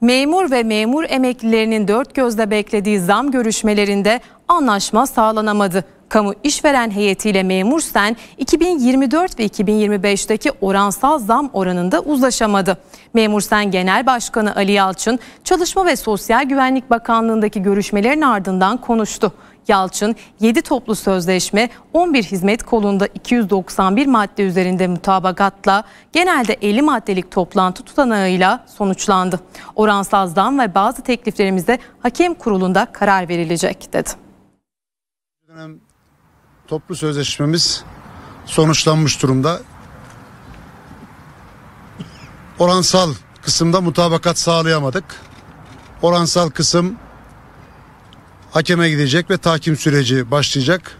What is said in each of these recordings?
Memur ve memur emeklilerinin dört gözle beklediği zam görüşmelerinde anlaşma sağlanamadı. Kamu işveren heyetiyle memur sen 2024 ve 2025'teki oransal zam oranında uzlaşamadı. Memur sen Genel Başkanı Ali Yalçın Çalışma ve Sosyal Güvenlik Bakanlığı'ndaki görüşmelerin ardından konuştu. Yalçın 7 toplu sözleşme 11 hizmet kolunda 291 madde üzerinde mutabakatla genelde 50 maddelik toplantı tutanağıyla sonuçlandı. Oransal ve bazı tekliflerimize hakem kurulunda karar verilecek dedi. Toplu sözleşmemiz sonuçlanmış durumda. Oransal kısımda mutabakat sağlayamadık. Oransal kısım hakeme gidecek ve tahkim süreci başlayacak.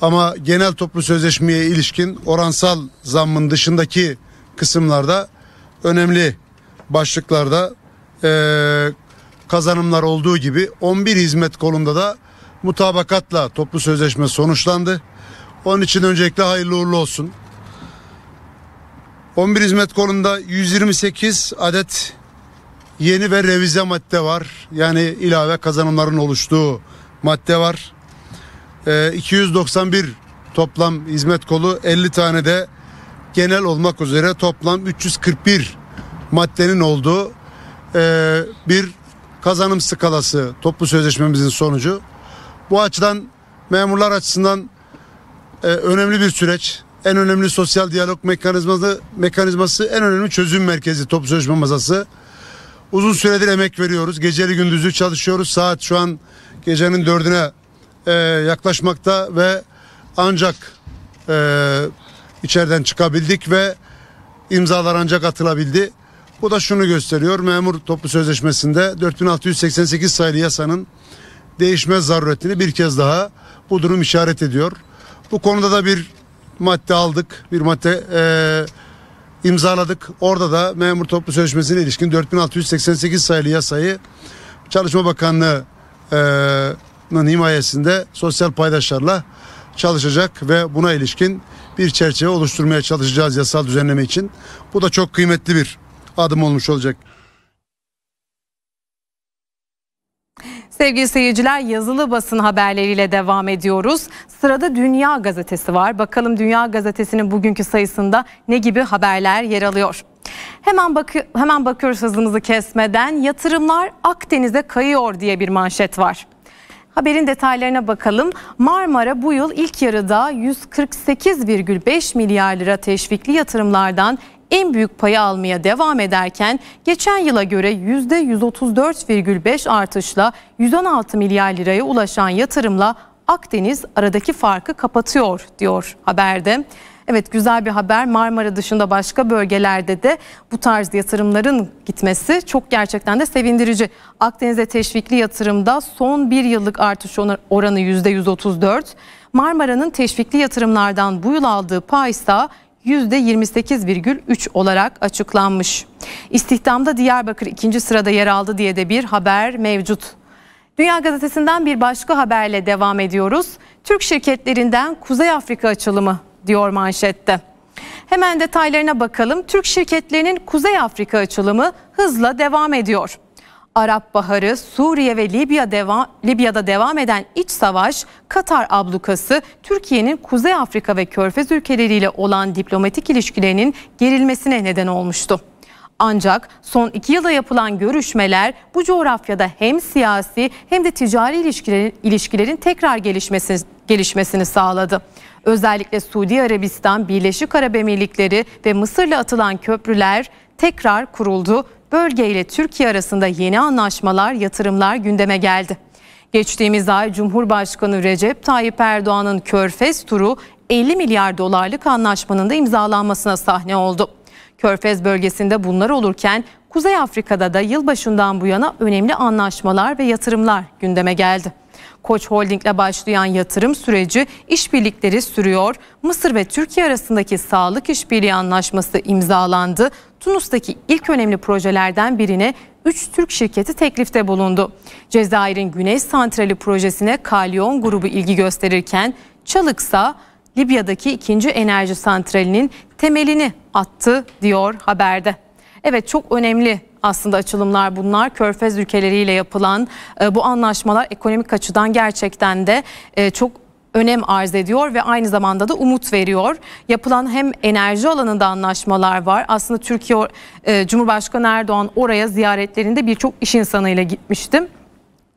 Ama genel toplu sözleşmeye ilişkin oransal zammın dışındaki kısımlarda önemli başlıklarda eee, kazanımlar olduğu gibi 11 hizmet kolunda da mutabakatla toplu sözleşme sonuçlandı. Onun için öncelikle hayırlı uğurlu olsun. 11 hizmet kolunda 128 adet yeni ve revize madde var. Yani ilave kazanımların oluştuğu madde var. Ee, 291 toplam hizmet kolu 50 tane de genel olmak üzere toplam 341 maddenin olduğu e, bir kazanım skalası toplu sözleşmemizin sonucu. Bu açıdan memurlar açısından e, önemli bir süreç. En önemli sosyal diyalog mekanizması, mekanizması en önemli çözüm merkezi toplu sözleşme masası. Uzun süredir emek veriyoruz. Geceli gündüzü çalışıyoruz. Saat şu an gecenin dördüne e, yaklaşmakta ve ancak e, içeriden çıkabildik ve imzalar ancak atılabildi. Bu da şunu gösteriyor. Memur toplu sözleşmesinde 4688 sayılı yasanın değişmez zaruretini bir kez daha bu durum işaret ediyor. Bu konuda da bir madde aldık. Bir madde e, imzaladık. Orada da memur toplu sözleşmesine ilişkin 4688 sayılı yasayı Çalışma Bakanlığı'nın himayesinde sosyal paydaşlarla çalışacak ve buna ilişkin bir çerçeve oluşturmaya çalışacağız yasal düzenleme için. Bu da çok kıymetli bir adım olmuş olacak. Sevgili seyirciler yazılı basın haberleriyle devam ediyoruz. Sırada Dünya Gazetesi var. Bakalım Dünya Gazetesi'nin bugünkü sayısında ne gibi haberler yer alıyor? Hemen bakı hemen bakıyoruz hızımızı kesmeden. Yatırımlar Akdeniz'e kayıyor diye bir manşet var. Haberin detaylarına bakalım. Marmara bu yıl ilk yarıda 148,5 milyar lira teşvikli yatırımlardan en büyük payı almaya devam ederken geçen yıla göre %134,5 artışla 116 milyar liraya ulaşan yatırımla Akdeniz aradaki farkı kapatıyor diyor haberde. Evet güzel bir haber Marmara dışında başka bölgelerde de bu tarz yatırımların gitmesi çok gerçekten de sevindirici. Akdeniz'e teşvikli yatırımda son bir yıllık artış oranı %134. Marmara'nın teşvikli yatırımlardan bu yıl aldığı pay ise %28,3 olarak açıklanmış. İstihdamda Diyarbakır ikinci sırada yer aldı diye de bir haber mevcut. Dünya Gazetesi'nden bir başka haberle devam ediyoruz. Türk şirketlerinden Kuzey Afrika açılımı diyor manşette. Hemen detaylarına bakalım. Türk şirketlerinin Kuzey Afrika açılımı hızla devam ediyor. Arap Baharı, Suriye ve Libya devam, Libya'da devam eden iç savaş, Katar ablukası, Türkiye'nin Kuzey Afrika ve Körfez ülkeleriyle olan diplomatik ilişkilerinin gerilmesine neden olmuştu. Ancak son iki yılda yapılan görüşmeler bu coğrafyada hem siyasi hem de ticari ilişkilerin, ilişkilerin tekrar gelişmesi, gelişmesini sağladı. Özellikle Suudi Arabistan, Birleşik Arap Emirlikleri ve Mısır'la atılan köprüler tekrar kuruldu bölge ile Türkiye arasında yeni anlaşmalar, yatırımlar gündeme geldi. Geçtiğimiz ay Cumhurbaşkanı Recep Tayyip Erdoğan'ın Körfez turu 50 milyar dolarlık anlaşmanın da imzalanmasına sahne oldu. Körfez bölgesinde bunlar olurken Kuzey Afrika'da da yılbaşından bu yana önemli anlaşmalar ve yatırımlar gündeme geldi. Koç Holding'le başlayan yatırım süreci işbirlikleri sürüyor. Mısır ve Türkiye arasındaki sağlık işbirliği anlaşması imzalandı. Tunus'taki ilk önemli projelerden birine 3 Türk şirketi teklifte bulundu. Cezayir'in Güneş Santrali projesine Kalyon grubu ilgi gösterirken Çalıksa Libya'daki ikinci enerji santralinin temelini attı diyor haberde. Evet çok önemli aslında açılımlar bunlar. Körfez ülkeleriyle yapılan e, bu anlaşmalar ekonomik açıdan gerçekten de e, çok önem arz ediyor ve aynı zamanda da umut veriyor. Yapılan hem enerji alanında anlaşmalar var. Aslında Türkiye e, Cumhurbaşkanı Erdoğan oraya ziyaretlerinde birçok iş insanıyla gitmiştim.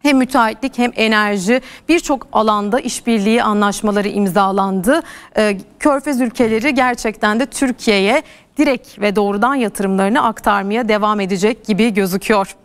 Hem müteahhitlik hem enerji birçok alanda işbirliği anlaşmaları imzalandı. Ee, Körfez ülkeleri gerçekten de Türkiye'ye direkt ve doğrudan yatırımlarını aktarmaya devam edecek gibi gözüküyor.